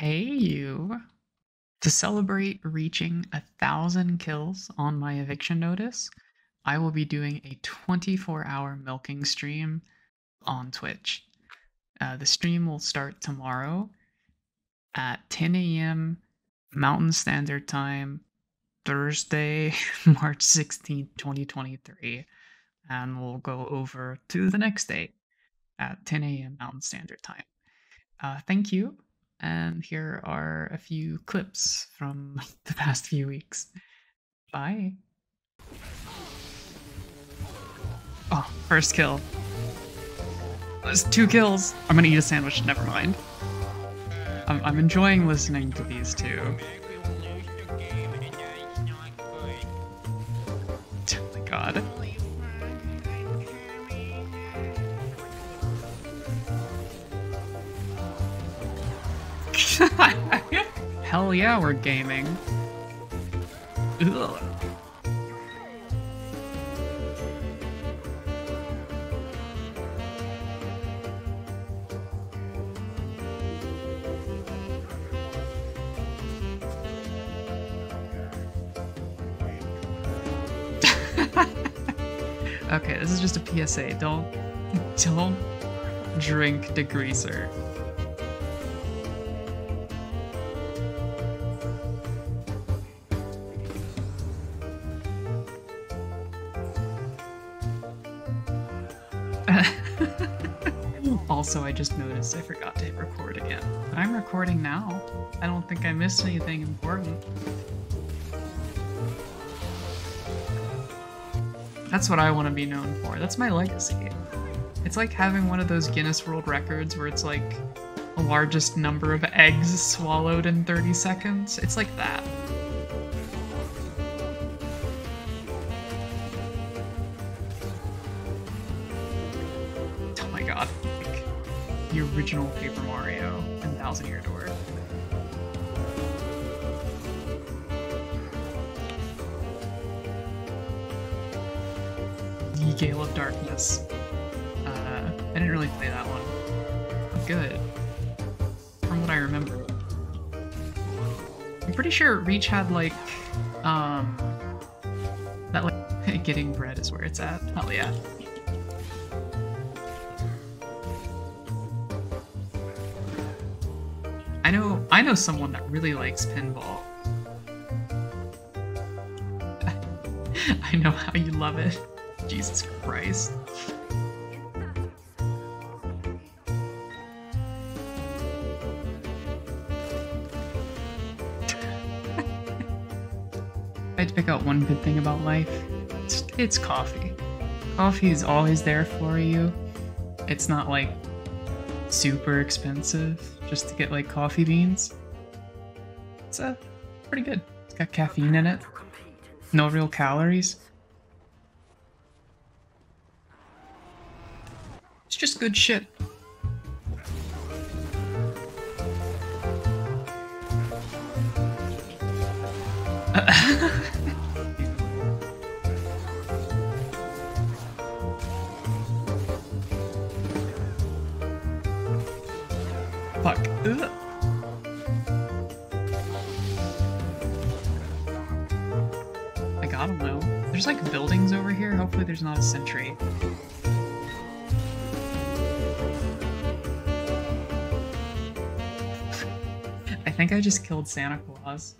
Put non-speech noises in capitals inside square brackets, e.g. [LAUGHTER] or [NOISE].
Hey, you. To celebrate reaching a thousand kills on my eviction notice, I will be doing a 24 hour milking stream on Twitch. Uh, the stream will start tomorrow at 10 a.m. Mountain Standard Time, Thursday, [LAUGHS] March 16th, 2023. And we'll go over to the next day at 10 a.m. Mountain Standard Time. Uh, thank you. And here are a few clips from [LAUGHS] the past few weeks. Bye. Oh, first kill. There's two kills. I'm gonna eat a sandwich, never mind. I'm, I'm enjoying listening to these two. [LAUGHS] Hell yeah, we're gaming. Ugh. [LAUGHS] okay, this is just a PSA. Don't don't drink degreaser. [LAUGHS] also, I just noticed I forgot to hit record again. But I'm recording now. I don't think I missed anything important. That's what I want to be known for. That's my legacy. It's like having one of those Guinness World Records where it's like the largest number of eggs swallowed in 30 seconds. It's like that. Like the original Paper Mario and Thousand Year Door. The Gale of Darkness. Uh, I didn't really play that one. Good. From what I remember. I'm pretty sure Reach had like, um, that like [LAUGHS] getting bread is where it's at. Hell yeah. I know I know someone that really likes pinball. [LAUGHS] I know how you love it. Jesus Christ. [LAUGHS] I had to pick out one good thing about life. It's, it's coffee. Coffee is always there for you. It's not like super expensive just to get like coffee beans. It's uh, pretty good. It's got caffeine in it. No real calories. It's just good shit. Fuck. Ugh. I don't know. There's like buildings over here. Hopefully there's not a sentry. [LAUGHS] I think I just killed Santa Claus.